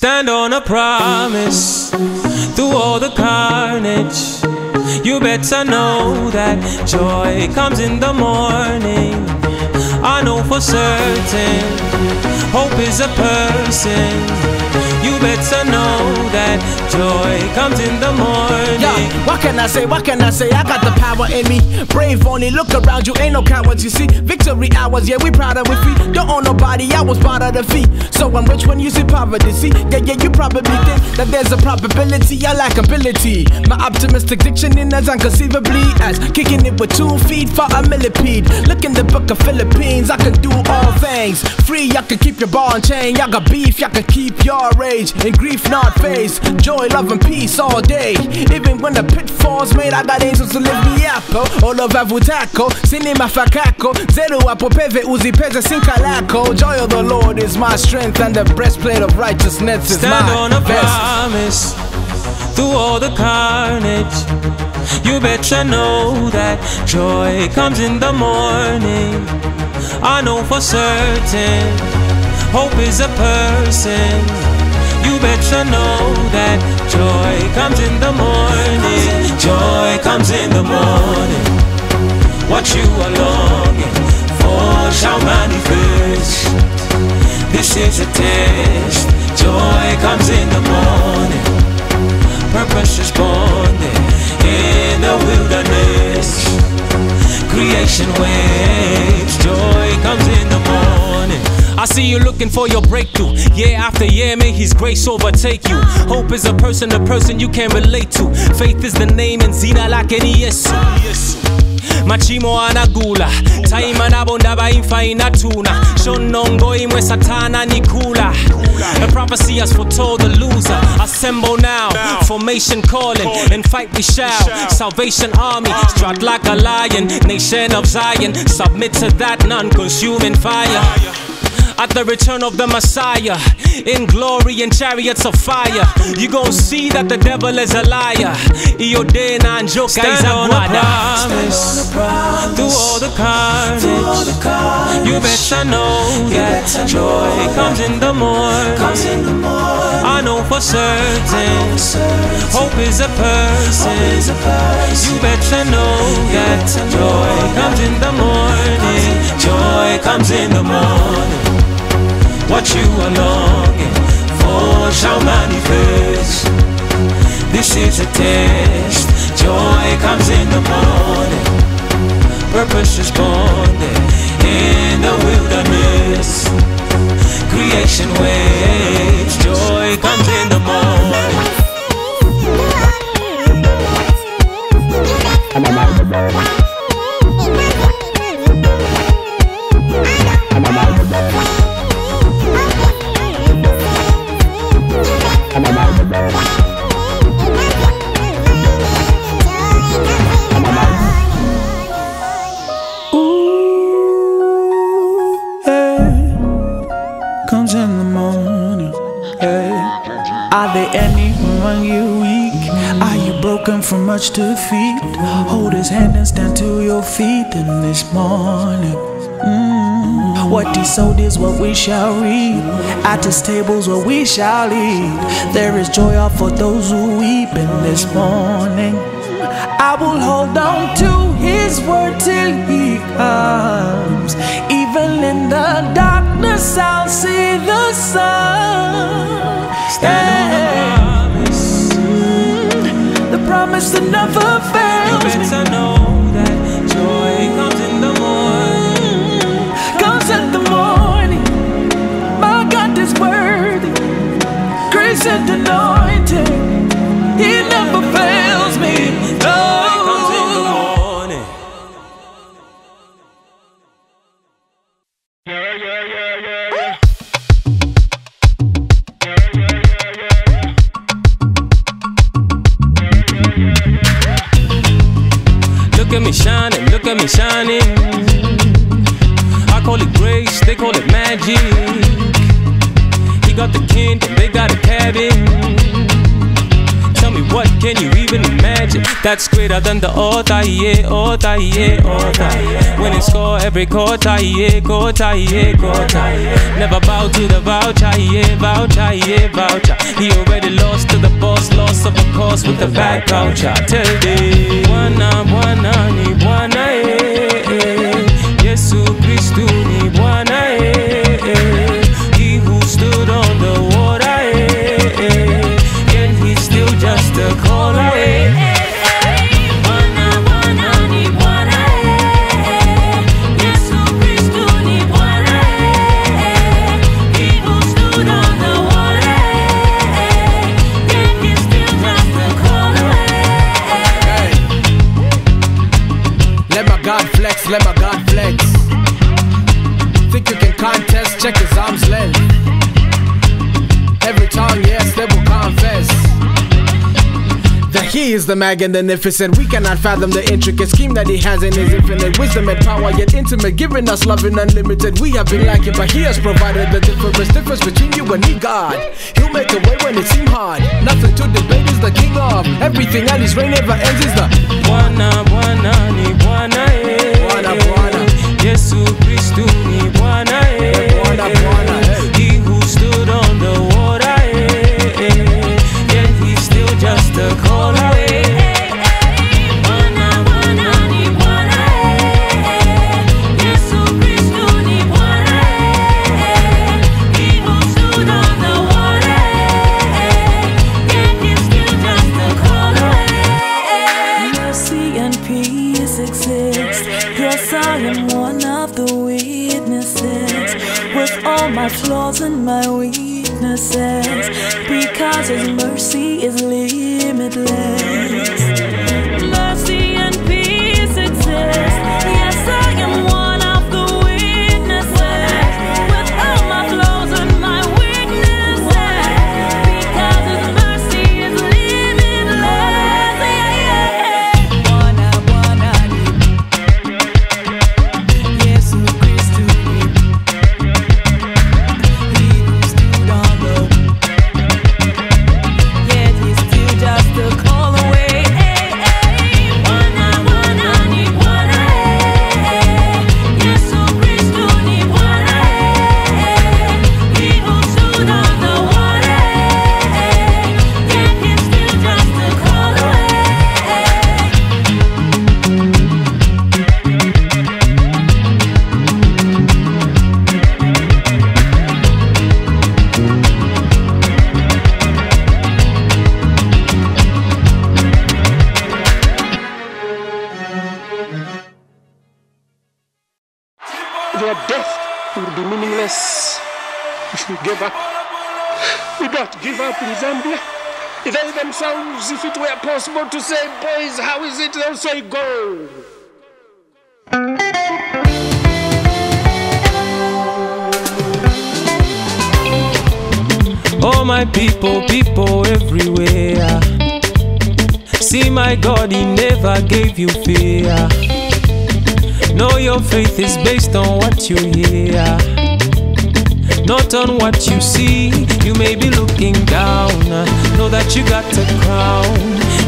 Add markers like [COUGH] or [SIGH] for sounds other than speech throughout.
Stand on a promise through all the carnage. You better know that joy comes in the morning. I know for certain, hope is a person. You better know that joy comes in the morning. Yeah, what can I say? What can I say? I got the power in me. Brave only, look around you, ain't no cowards, you see. Victory hours, yeah, we proud of we free. Don't own nobody, I was part of the feet. So I'm rich when you see poverty, see? Yeah, yeah, you probably think that there's a probability I lack ability. My optimistic dictionary as unconceivably as kicking it with two feet for a millipede. Look in the book of Philippians, I can do all things. Free, I can keep your ball and chain. Y'all got beef, y'all can keep your rage. And grief not face. Joy, love, and peace all day. Even when the pitfalls made, I got angels to lift me up. Oh, Olowa vutako, sinima fakako. Zero apo peve uzipeze sinkalako. Joy of the Lord is my strength, and the breastplate of righteousness is Stand my on a best. promise through all the carnage. You better know that joy comes in the morning. I know for certain, hope is a person. You better know that joy comes in the morning. Joy comes in the morning. What you are longing for shall manifest. This is a test. Joy comes in the morning. Purpose is born in the wilderness. Creation waits. Joy comes in the morning. I see you looking for your breakthrough. Year after year, may His grace overtake you. Hope is a person, a person you can relate to. Faith is the name, and zina like any yesu. machimo anagula. Taima nabo ndaba imfa inatuna. Shonongo imwe satana nikula the prophecy has foretold the loser. Assemble now. Formation calling. And fight we shall. Salvation army. Strut like a lion. Nation of zion. Submit to that non-consuming fire at the return of the Messiah, in glory and chariots of fire, you gon' see that the devil is a liar. Iodena and Joka is a through all the carnage. You better know that joy comes in the morning. I know for certain, hope is a person. You better know that joy comes in the morning. Joy comes in the morning. What you are longing for shall manifest. This is a test. Joy comes in the morning. Purpose is born there in the wilderness. Creation waits. Joy comes in the morning. comes from much defeat? Hold his hand and stand to your feet in this morning. Mm. What he sowed is what we shall reap. At his tables where we shall eat. There is joy out for those who weep in this morning. I will hold on to his word till he comes. Even in the darkness, I'll see the sun. Stand promise that never fails me. That's greater than the order, yeah, order, yeah, order. It's score every quarter, yeah, quarter, yeah, quarter. Never bow to the voucher, yeah, voucher, yeah, voucher. He already lost to the boss, loss of a course with the bad voucher. Tell me, Bwana, Bwana, ni Bwana, eh, the magnificent. We cannot fathom the intricate scheme that he has in his infinite wisdom and power, yet intimate, giving us love and unlimited. We have been lacking, but he has provided the difference, difference between you and me, God. He'll make a way when it seems hard. Nothing to debate is the king of everything, and his reign never ends. Is the Bwana, Bwana ni Bwana, eh. Bwana, Bwana. Yesu Kristu ni Bwana, eh. Bwana, Bwana, eh. He who stood on the water, eh, eh. Yet he's still just a call away. My flaws and my weaknesses. Because His mercy is limitless. They themselves, if it were possible to say, boys, how is it? They'll say, go. Oh my people, people everywhere. See my God, He never gave you fear. Know your faith is based on what you hear, not on what you see. You may be looking down, know that you got a crown.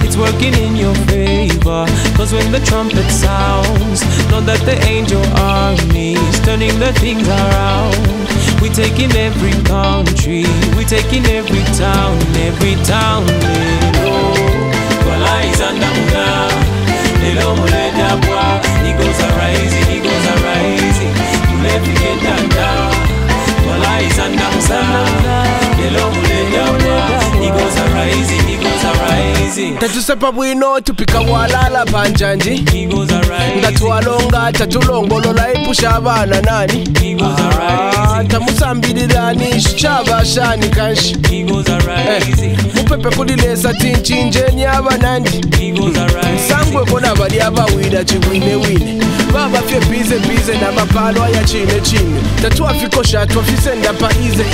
It's working in your favor, cause when the trumpet sounds, know that the angel army is turning the things around. We're taking every country, we're taking every town, every town. Lelo, Wala is under muna. Lelo muleda bwa. Eagles are rising, Wala is under muna. Lelo muleda bwa. Eagles are rising, eagles are rising. tatusepa bwino tupika bwalala panjanji Eagles are rising. nga twalonga tatulongolola epusha abaana nani Eagles are Ah, rising. tamusambilirani shikyabashani kanshi Eagles are rising. mupepe kulilesa tinchinjeni abanandi Eagles are rising. sangwe babafye bize bize chine afisenda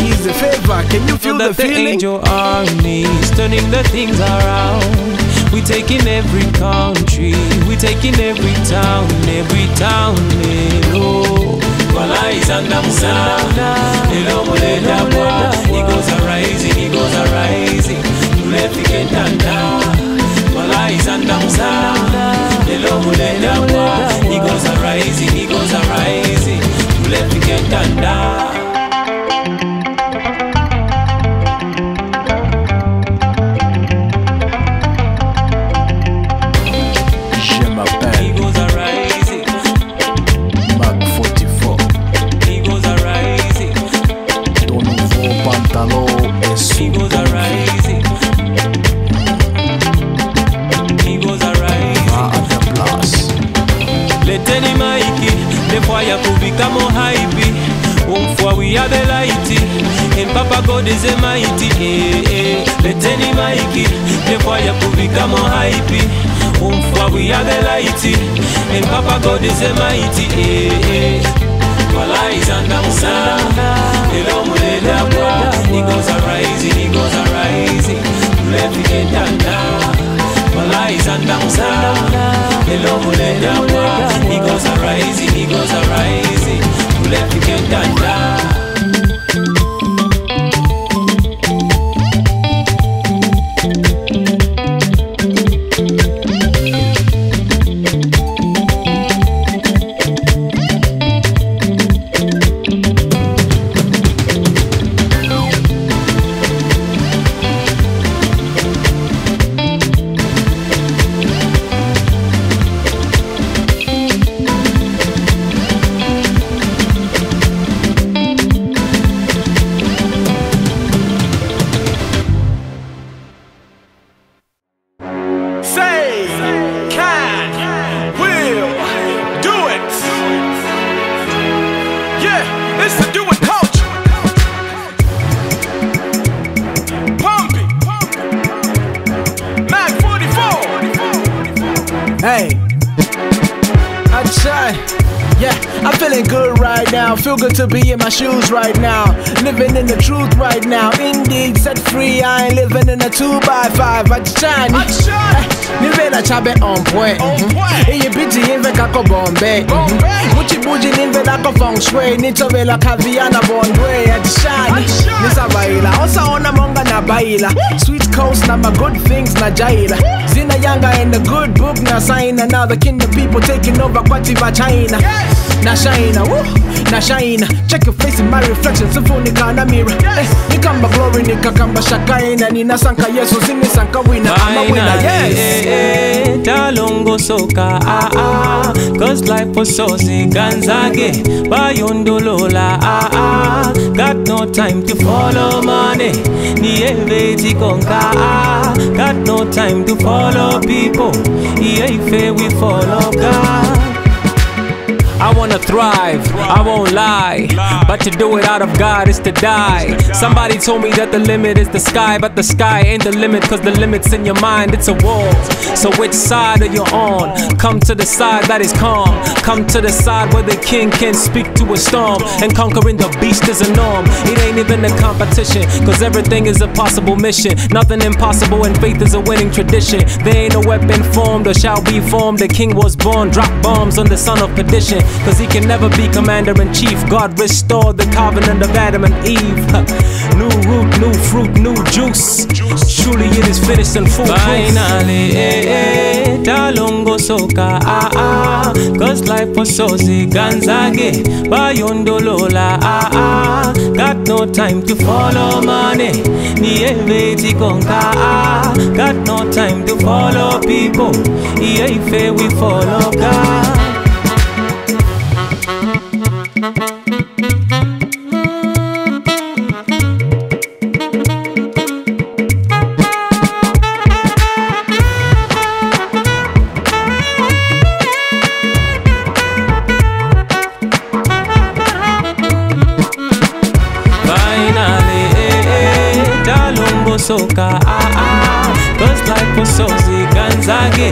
ize favor can you feel the feeling? the angel armies turning the things around. We taking every country we taking every town every town elo wala izanga musana elo mulenda bwa. it goes a rising it goes a rising tulefike ntanda wala izanga musana elo eagles are rising, eagles are rising. Let me get tanda. kama haibi umfwa wiyabelaiti empapa godeze maiti eh, eh. leteni maiki nekwaya kuvikamo haibi umfwa wiyabelaiti empapa godeze maiti malaizandamusala eh, elomu shoes right now. Living in the truth right now. Indeed, set free. I ain't living in a 2 by 5 I shine. Eh, Nivela chabe on point. Iyi biti yimve kako bombe. Muchi buji nimvela ko feng shui. Nitovela kaviana bondwe. Atishani. Nisabaila. Osaona monga na baila. Sweet coast na my good things na jaila. Zina yanga in the good book na sign. Now the kingdom people taking over kwati va China. Na shina, woo, na shina. Check your face in my reflection. Symphony na mirror. Yes. Eh, nikamba glory nikakamba shakaina. Nina sanka yesu zini sanka winner. I'm a winner, yes. yes. Talongo soka ah ah Cause life was so ganzage Bayondolola ah ah Got no time to follow money Nieveti konka ah Got no time to follow people Ieife we follow God I wanna thrive, I won't lie. But to do it out of God is to die. Somebody told me that the limit is the sky, but the sky ain't the limit, cause the limit's in your mind, it's a wall. So which side are you on? Come to the side that is calm. Come to the side where the king can speak to a storm. And conquering the beast is a norm. It ain't even a competition, cause everything is a possible mission. Nothing impossible, and faith is a winning tradition. There ain't no weapon formed or shall be formed. The king was born, drop bombs on the son of perdition. Cause he can never be commander in chief. God restored the covenant of Adam and Eve. New root, new fruit, new juice. Truly it is finished and full. Finally, eh, eh, soka ah ah. Cause life was so ziganzage. Bayondolola ah ah. Got no time to follow money. Nieveti konka ah. Got no time to follow people. Ieife we follow God.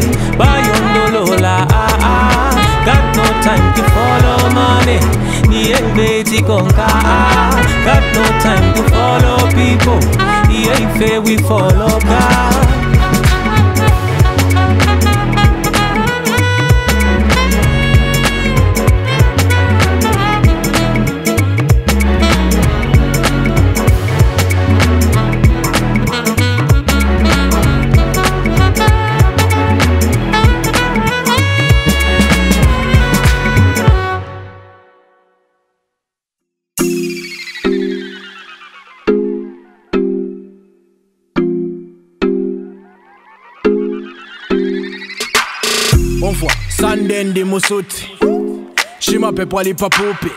Ziganzage Bayondolola ah ah. Got no time to follow money. Nieveti konka ah Got no time to follow people. Ieife we follow God Sandendi Musuti. Shima pepo alipapupi.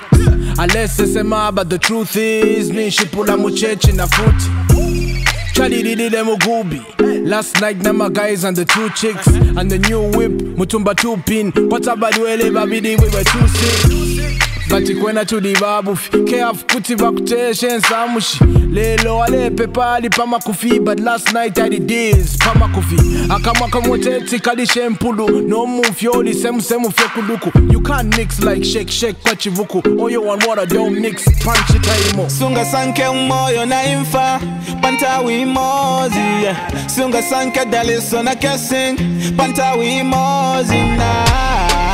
Unless it's a ma, but the truth is me shipula muchechi na futi. Charlie did it mugubi. Last night na my guys and the two chicks and the new whip mutumba two pin. About babidi we were too sick. Bathi kwena tudi babufi kuthi bakuteshe nsamushi lelo alepe pali pamakufi but last night i did this pamakufi akamwakamotethi kalishe mpulu semu olisemusemufye kuluku you can't mix like shake shake kwa chivuku. Oyo want water don't mix punch it taimo sunga sanke umoyo na imfa pantawi mozi sunga sanke daliso na panta pantawi mozi na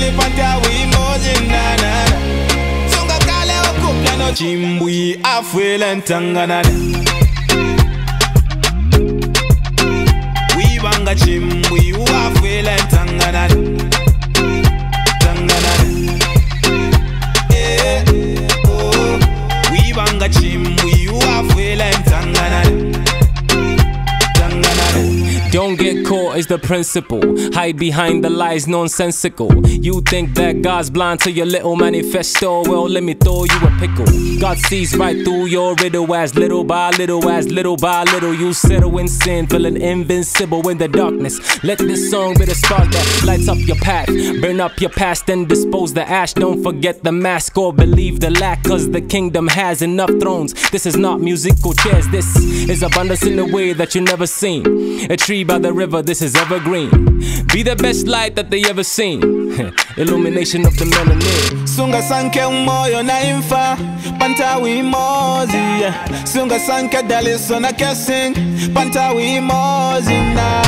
munjila zivili pantawi mozi na na na. sunga kale okupya no chimbwi afwele ntanganana wibanga chimbwi the principle. Hide behind the lies, nonsensical. You think that God's blind to your little manifesto? Well, let me throw you a pickle. God sees right through your riddle as little by little, as little by little, you settle in sin, feeling invincible in the darkness. Let this song be the spark that lights up your path. Burn up your past and dispose the ash. Don't forget the mask or believe the lack, cause the kingdom has enough thrones. This is not musical chairs, this is abundance in a way that you never seen. A tree by the river, this is evergreen. Be the best light that they ever seen. [LAUGHS] Illumination of the melanin. sunga sanke umoyo na imfa pantawi mozi sunga sanke daliso na kessing pantawi mozi na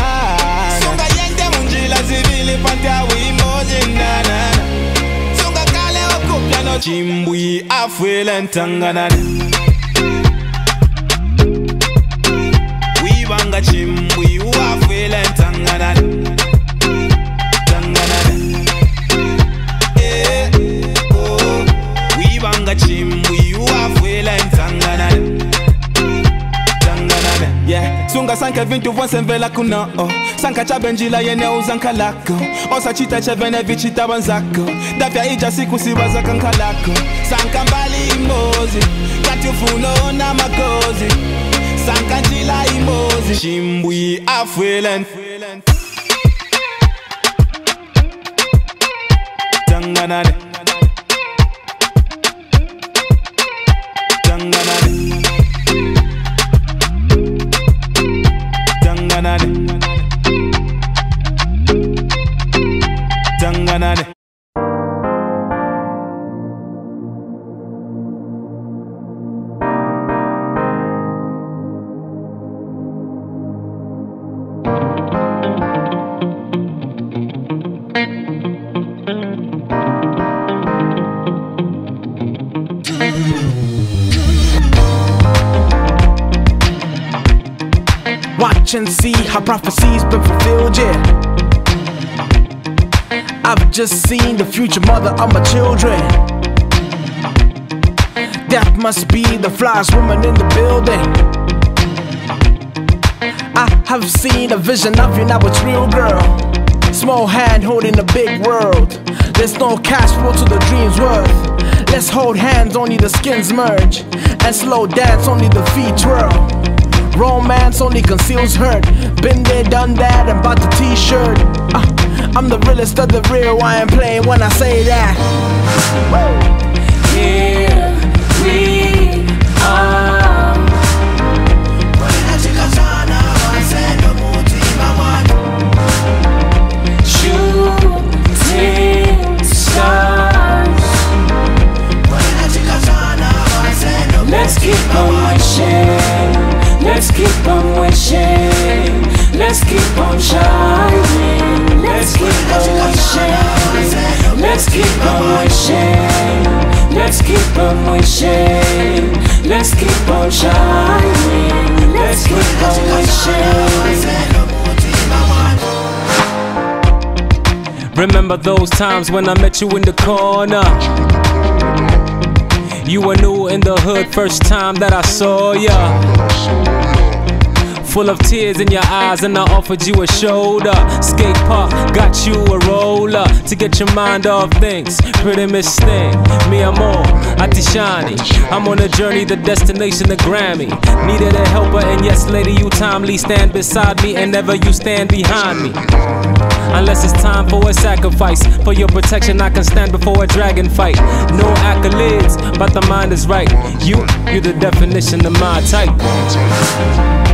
sunga yende munjila zivili pantawi mozi na na sunga kale okupya no chimbwi afwele ntanganana wibanga chimbwi 521 semvela kunao sankachabe njila davya ija siku siwazaka nkhalako imozi kati imozi afwelen just seen the future mother of my children. That must be the flyest woman in the building. I have seen a vision of you, now it's real, girl. Small hand holding a big world. There's no cash flow to the dream's worth. Let's hold hands, only the skins merge. And slow dance, only the feet twirl. Romance only conceals hurt. Been there, done that, and bought the t shirt. Uh, I'm the realest of the real, I ain't playing when I say that. Here we are. Shooting stars. Let's keep on wishing. Let's keep on wishing. Let's keep on shining. Let's keep on wishing. Let's keep on wishing. Let's keep on wishing. Let's keep on shining. Let's keep on wishing. Remember those times when I met you in the corner? You were new in the hood first time that I saw ya. Full of tears in your eyes, and I offered you a shoulder. Skate park, got you a roller to get your mind off things. Pretty Miss Thing, me amor, Atishani. I'm on a journey, the destination, the Grammy. Needed a helper, and yes, lady, you timely stand beside me, and never you stand behind me. Unless it's time for a sacrifice. For your protection, I can stand before a dragon fight. No accolades, but the mind is right. You, you're the definition of my type.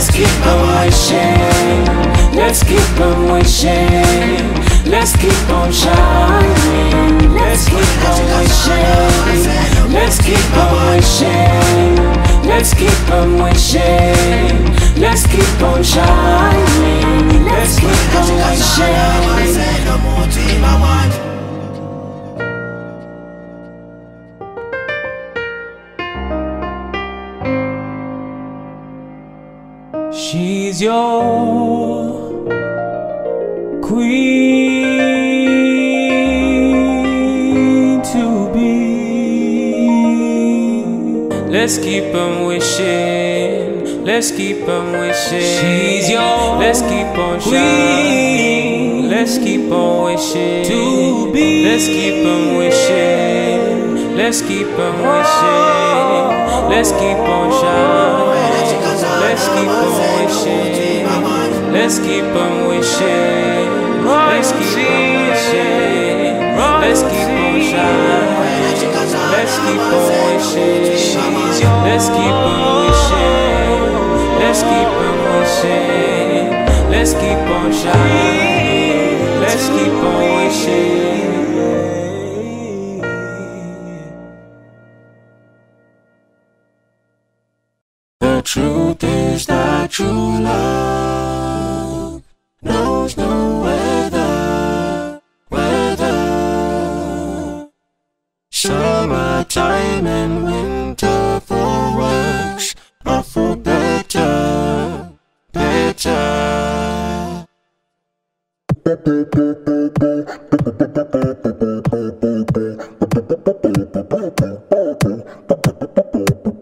Let's keep on wishing. Let's keep on wishing. Let's keep on shining. Let's keep on wishing. Let's keep on wishing. Let's keep on wishing. Let's keep on shining. Let's keep on wishing. She's your queen to be. Let's keep on wishing. Let's keep on wishing. She's your. Let's keep on shining. Let's keep on wishing to be. Let's keep on wishing. Let's keep on wishing. Let's keep on shining. Let's keep on wishing. Let's keep on wishing. Let's keep on wishing. Let's keep on shining. Let's keep on wishing. Let's keep on wishing. Let's keep on wishing. Let's keep on shining. Let's keep on wishing.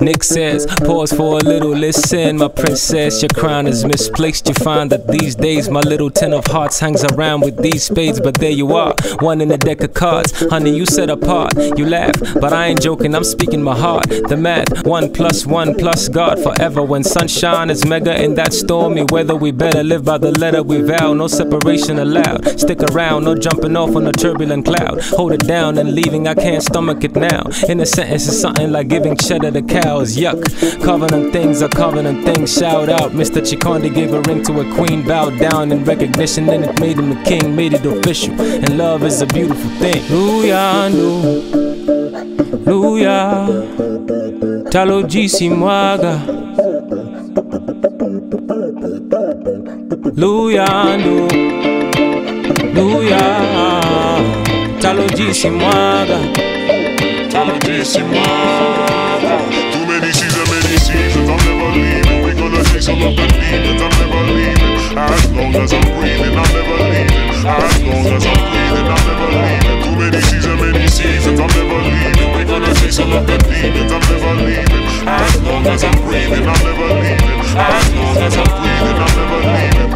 Nick says, pause for a little, listen. My princess, your crown is misplaced. You find that these days my little ten of hearts hangs around with these spades, but there you are, one in a deck of cards. Honey, you set apart. You laugh, but I ain't joking, I'm speaking my heart. The math, one plus one plus God forever. When sunshine is mega in that stormy weather, we better live by the letter we vow. No separation allowed. Stick around, no jumping off on a turbulent cloud. Hold it down and leaving, I can't stomach it now. In a sentence, it's something like giving cheddar to cows. Yuck. Covenant things are covenant things. Shout out, Mr. Chikonde gave a ring to a queen, bowed down in recognition, and it made him a king, made it official. And love is a beautiful thing. Luyando, Luya, Talo Jisi Mwaga. Luyando, Luya, Talo Jisi Mwaga. Talo Jisi Mwaga. Gonna chase the demons. I'm never leaving. As long as I'm breathing, I'm never leaving. As long as I'm breathing, I'm never leaving. Too many seasons, many seasons. I'm never leaving. We're gonna chase all of the demons. I'm never leaving. As long as I'm breathing, I'm never leaving. As long as I'm breathing, I'm never leaving.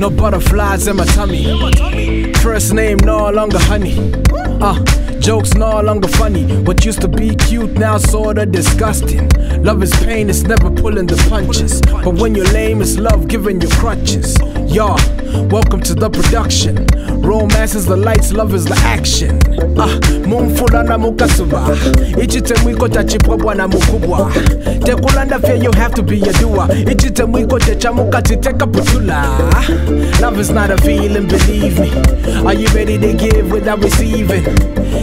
No butterflies in my tummy. First name no longer honey. Uh, jokes no longer funny. What used to be cute now sorta disgusting. Love is pain, it's never pulling the punches. But when you're lame, it's love giving you crutches. Y'all, welcome to the production. Romance is the lights, love is the action. Ah, mumfula na mukasuba. Ichite mwiko tachipwabwa na mukubwa. Tekulanda fear you have to be a doer. Ichite mwiko techamuka titeka putula. Love is not a feeling, believe me. Are you ready to give without receiving?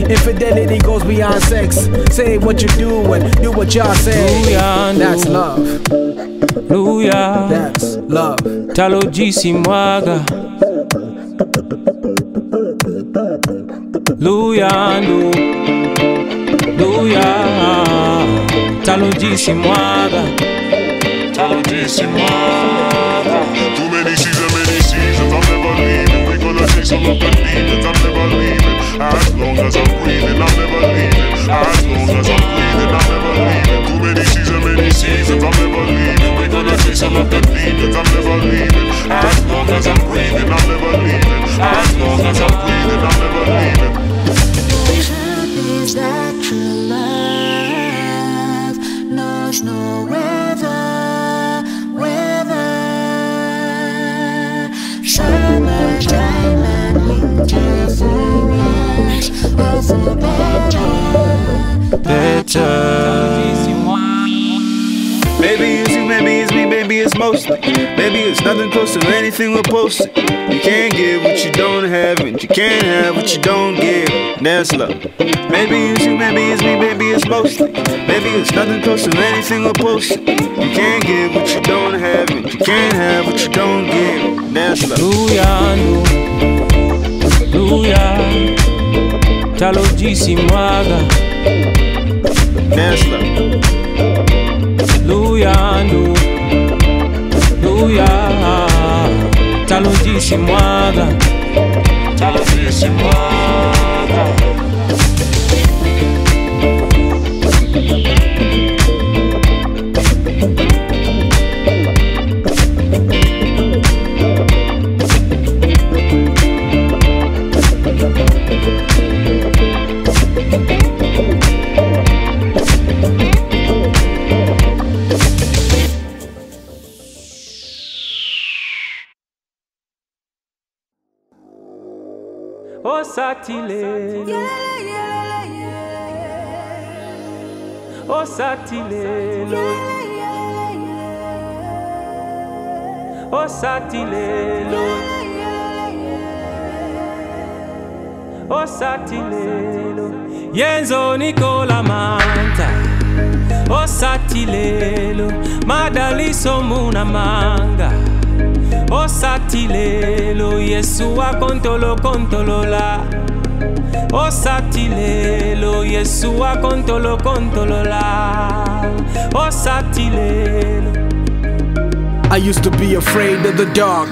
Infidelity goes beyond sex. Say what you do and do what y'all say. That's love. Luya, That's love. Talo Jisi Mwaga. Luyando, talodísimwaga Talodísimwaga. Too many seasons, many seasons. I'm never leaving. We're gonna chase some of the demons. I'm never leaving. As long as I'm breathing, I'm never leaving. As long as I'm breathing, I'm never leaving. Too many seasons, many seasons. I'm never. Some of the demons. I'm never leaving. As long as I'm breathing, I'm never leaving. Close anything we're posting. You can't give what you don't have, and you can't have what you don't give. That's love. Maybe it's you, maybe it's me, maybe it's mostly. Maybe it's nothing close to anything we're posting. You can't give what you don't have, and you can't have what you don't give. That's love. luyando luya talodísimwaga That's love. luyando luya talodísimwaga Talodísimwaga. Osatile. Osatilelo osatilelo osatilelo yenzo nikola manta. Osatilelo madaliso muna manga osatilelo yesu akontolo kontolola osatilelo yesu akontolo kontolola osatilelo I used to be afraid of the dark.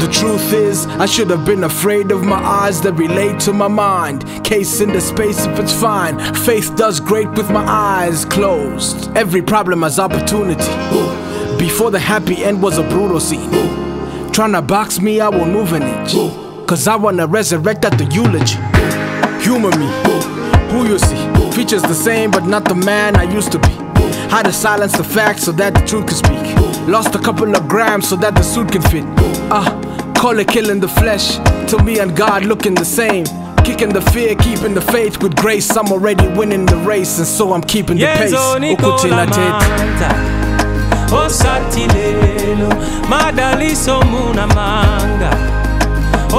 The truth is, I should have been afraid of my eyes that relate to my mind. Case in the space if it's fine. Faith does great with my eyes closed. Every problem has opportunity. Before the happy end was a brutal scene. Tryna box me, I won't move an inch. Cause I wanna resurrect at the eulogy. Humor me, who you see. Features the same, but not the man I used to be. Had to silence the facts so that the truth could speak. Lost a couple of grams so that the suit can fit. Ah, call it killing the flesh. Till me and God looking the same. Kicking the fear, keeping the faith with grace. I'm already winning the race, and so I'm keeping the pace. osati lelo madalisomu na manga.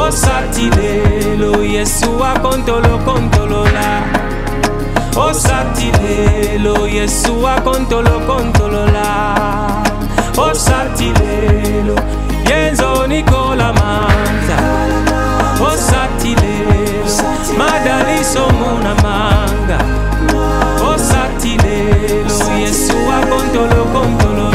Osati lelo yesu akontolokontolola osati lelo yesu akontolokontolola osati lelo yenzo nikola manza osati lelo madalisomu na manga. Osati lelo yesu akontolokontolola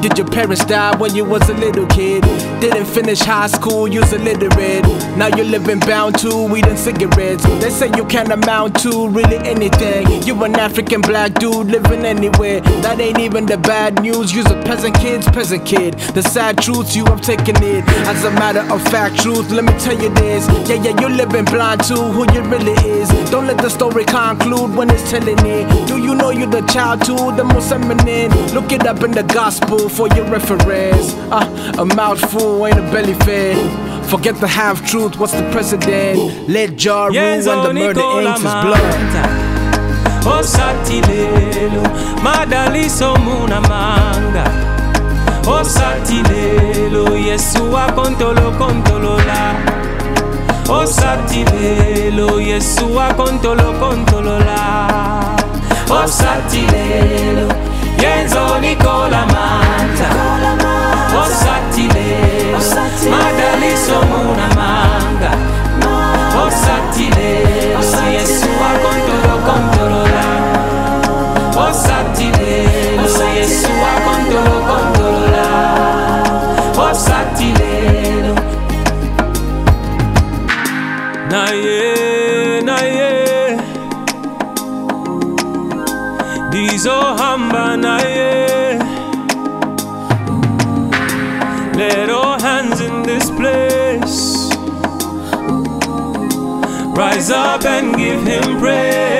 Did your parents die when you was a little kid? Didn't finish high school, you's illiterate. Now you're living bound to weed and cigarettes. They say you can't amount to really anything. You an African black dude living anywhere. That ain't even the bad news. You's a peasant kid's peasant kid. The sad truth, you have taken it. As a matter of fact, truth, let me tell you this. Yeah, yeah, you're living blind to who you really is. Don't let the story conclude when it's telling it. Do you know you're the child to the most eminent? Look it up in the gospel for your reference. Uh, a mouthful ain't a belly fed. Forget the half truth, what's the precedent? Let Jah rule when yenzo the murder inks his blood. manta osatilelo madaliso muna manga osatilelo yesu akontolo kontolola osatilelo yesu akontolo kontolola osatilelo Jenzo Nicola Manta Ossatile Madali sono una manga. Ossatile Si è sua contro contro ndizohamba naye. Let all hands in this place. Rise up and give him praise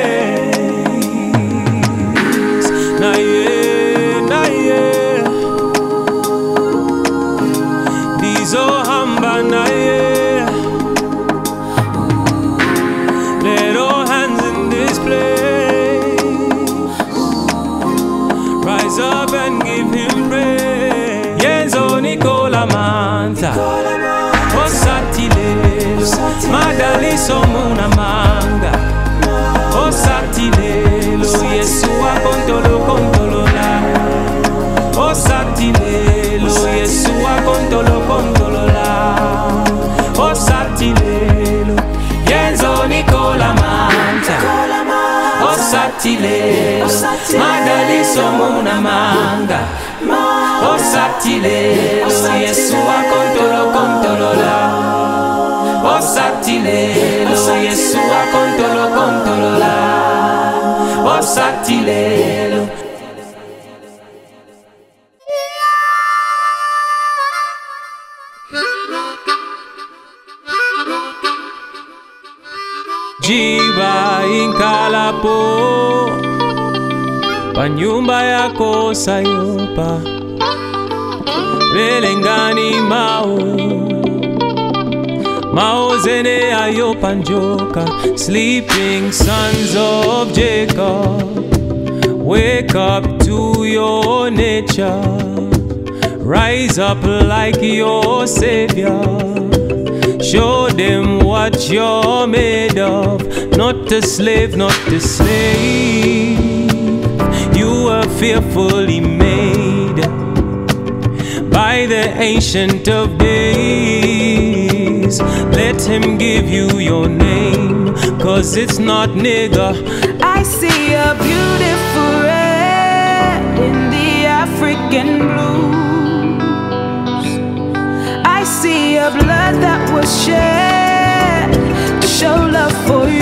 maozene ayopa njoka sleeping sons of jacob wake up to your nature rise up like your savior Show them what you're made of. Not a slave, not a slave. You were fearfully made by the ancient of days. Let him give you your name, cause it's not nigger. I see a beautiful red in the African blues. I see a blood that was shed to show love for you.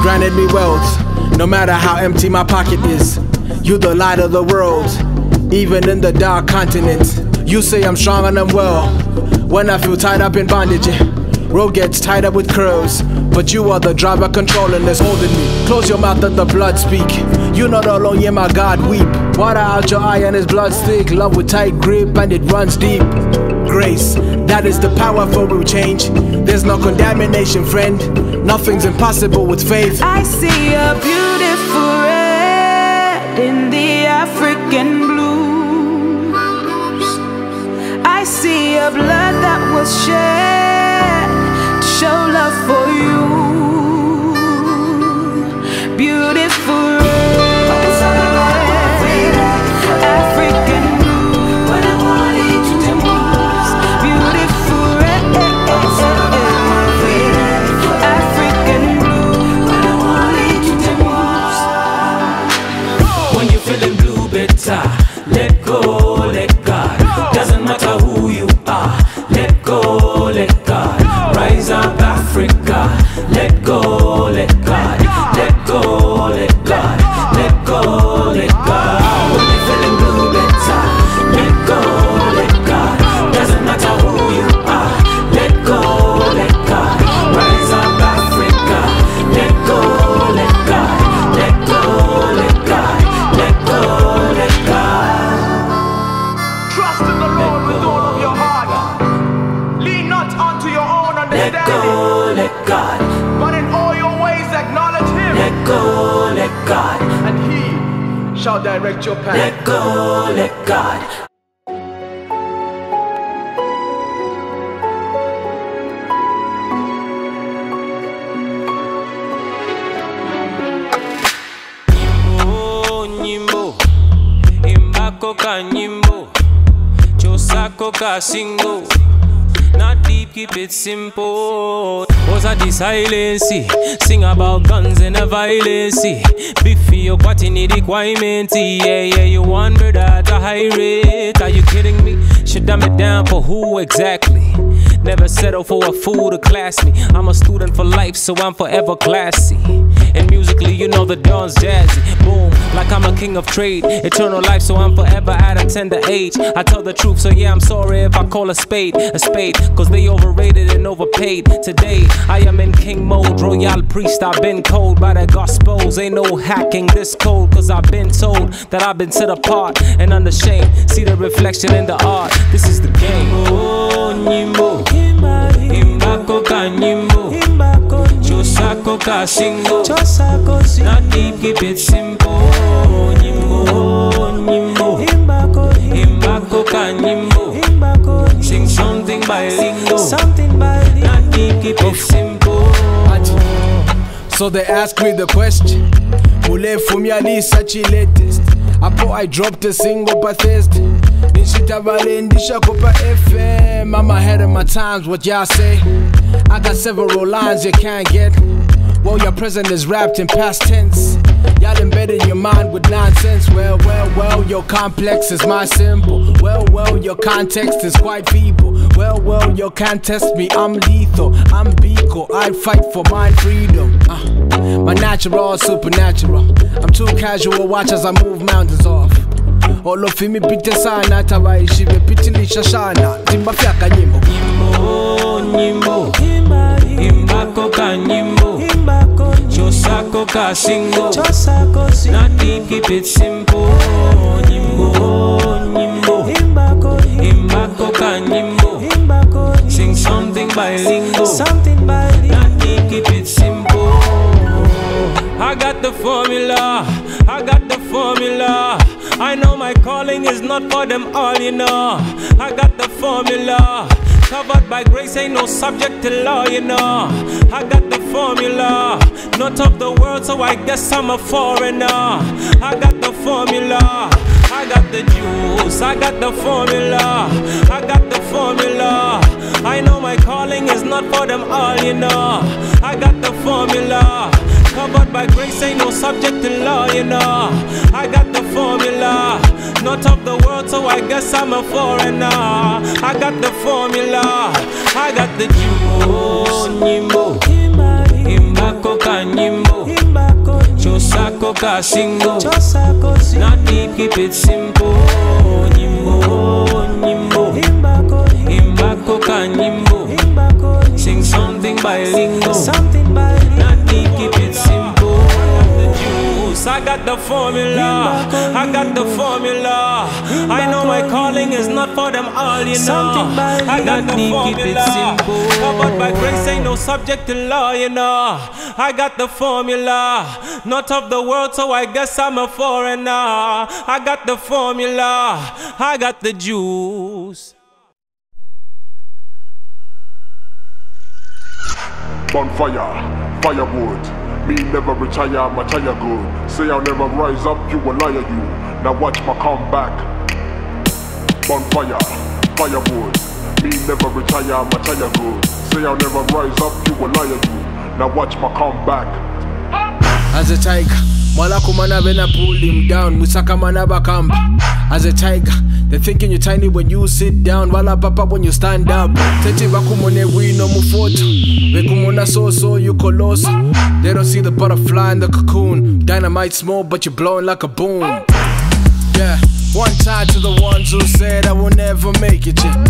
Granted me wealth, no matter how empty my pocket is. You the light of the world, even in the dark continent. You say I'm strong and I'm well. When I feel tied up in bondage, road gets tied up with curls. But you are the driver controlling this, holding me. Close your mouth, let the blood speak. You're not alone, yeah, my God, weep. Water out your eye and his blood stick. Love with tight grip and it runs deep. Grace, that is the power for real change. There's no condemnation, friend. Nothing's impossible with faith. I see a beautiful red in the African blues. I see a blood that was shed to show love for you. Silence? Eh. Sing about guns and the violence. Eh. Biffy, you what in the requirement? Eh. Yeah, yeah, you want brother at a high rate. Are you kidding me? Should dumb it down for who exactly? Never settle for a fool to class me. I'm a student for life, so I'm forever classy. And musically, you know the dawn's jazzy. Boom, like I'm a king of trade. Eternal life, so I'm forever at a tender age. I tell the truth, so yeah, I'm sorry if I call a spade a spade. Cause they overrated and overpaid. Today, I am in king mode, royal priest. I've been cold by the gospels. Ain't no hacking this code, cause I've been told that I've been set apart and unashamed. See the reflection in the art. This is the game. Oh, nyimbo. Imbako ka nyimbo. Ka singo. Simple. Nyimbo, nyimbo. Imbako ka nyimbo. Sing something it simple. So they ask me the question Ule fumyali such a latest Apo I dropped a single by Thursday. Nishita valendisha kopa FM I'm ahead of my times, what y'all say? I got several lines you can't get Well, your present is wrapped in past tense. Y'all embedded your mind with nonsense. Well, well, well, your complex is my symbol. Well, well, your context is quite feeble. Well, well, you can't test me, I'm lethal. I'm Biko, I fight for my freedom. Uh, My natural, supernatural. I'm too casual, watch as I move mountains off. Olofimi pite sana tavaishi vepitilisha shana. Timbafyaka nyimbo. Nyimbo, nyimbo. Imbako ka nyimbo. Chosako ka singo. Not deep, keep it simple. Nyimbo, nyimbo. Imbako ka nyimbo. Sing something bilingual. Not deep, keep it simple. I got the formula. I got the formula. I know my calling is not for them all, you know. I got the formula. Covered by grace, ain't no subject to law, you know. I got the formula. Not of the world, so I guess I'm a foreigner. I got the formula. I got the juice, I got the formula. I got the formula. I know my calling is not for them all, you know. I got the formula. Covered by grace, ain't no subject to law, you know. I got the formula. Not of the world, so I guess I'm a foreigner. I got the formula. I got the juice. Nyimbo. Imbako ka nyimbo. Chosako ka singo. Not deep, keep it simple. Nyimbo, nyimbo. Imbako ka nyimbo. Sing something bilingual. I got the formula. I got the formula. I know my calling is not for them all, you know. I got the formula. Covered by grace, ain't no subject to law, you know. I got the formula. Not of the world, so I guess I'm a foreigner. I got the formula. I got the juice. Bonfire, firewood. Me never retire, my tire good. Say I'll never rise up, you a liar, you. Now watch my comeback. Bonfire, firewood. Me never retire, my tire good. Say I'll never rise up, you a liar, you. Now watch my comeback. As a tiger, Malako manabena pull him down, Musaka manaba camp. As a tiger, they thinking you're tiny when you sit down, Wala papa when you stand up. Tete bakumone we no mufoto. Bekumona so so you colossal. They don't see the butterfly in the cocoon. Dynamite small, but you're blowing like a boom. Yeah, one time to the ones who said I will never make it, yeah.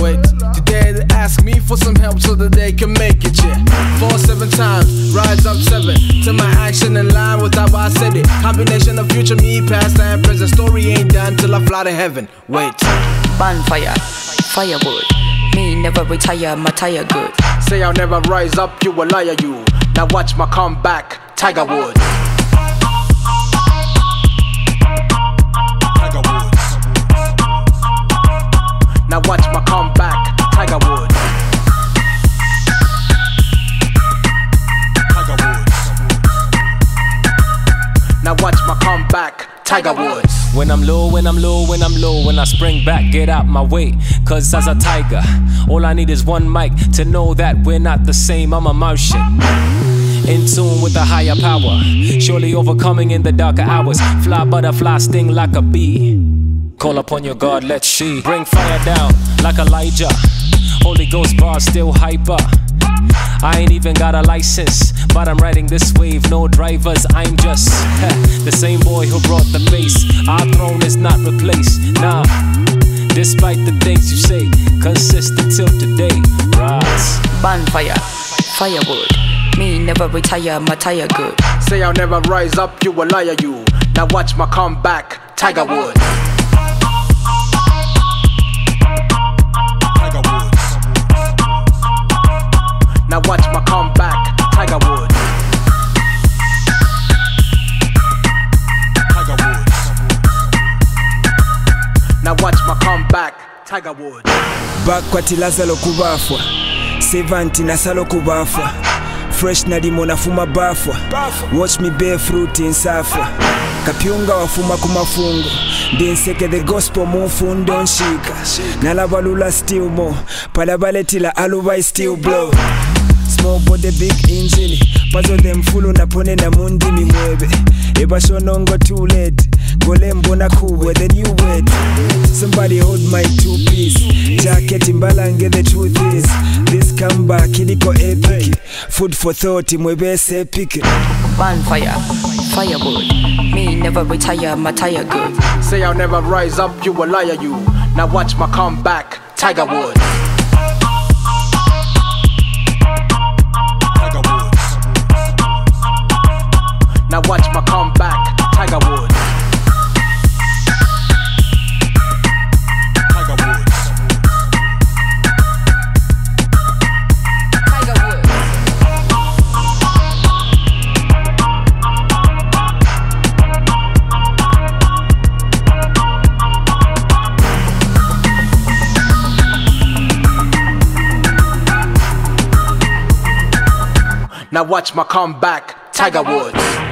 Wait, today they ask me for some help so that they can make it, yeah. Four, seven times, rise up seven. To my action in line with how I said it. Combination of future me, past and present. Story ain't done till I fly to heaven. Wait, Bonfire, firewood. Me never retire, my tire good. say I'll never rise up, you a liar, you. Now watch my comeback, Tiger Woods. I'm low, when I'm low, when I'm low, when I spring back, get out my way. Cause as a tiger, all I need is one mic to know that we're not the same. I'm a motion In tune with the higher power, surely overcoming in the darker hours. Fly butterfly, sting like a bee. Call upon your God, let's see. Bring fire down like Elijah. Holy Ghost bar still hyper. I ain't even got a license, but I'm riding this wave. No drivers, I'm just [LAUGHS] the same boy who brought the bass. Our throne is not replaced, nah. Despite the things you say, consistent till today. Rise. Bonfire, firewood. Me never retire, my tire good. Say I'll never rise up, you a liar, you. Now watch my comeback, Tiger Woods. Tiger Woods. Now watch Tiger Woods. bakwati lazalo kubafwa. Sevanti nasalo kubafwa. Fresh nalimo nafuma bafwa. Watch me bear fruit nsafwa kapyunga wafuma ku mafungo ndinseke the gospel munfundo nshika nalabalula still more. Palabaletila alubai still blow. Small body big engine. Pazo them fulu napone na namundimi mwebe. Ebashonongo too late golembo nakubwe the new word somebody hold my two piece jacket mbalange the truth is this comeback iliko epic food for thought mwebese epic Bonfire, firewood. Me never retire, my tire good. Say I'll never rise up, you a liar, you. Now watch my comeback, Tiger Woods. Tiger Woods. Now watch Now watch my comeback, Tiger Woods.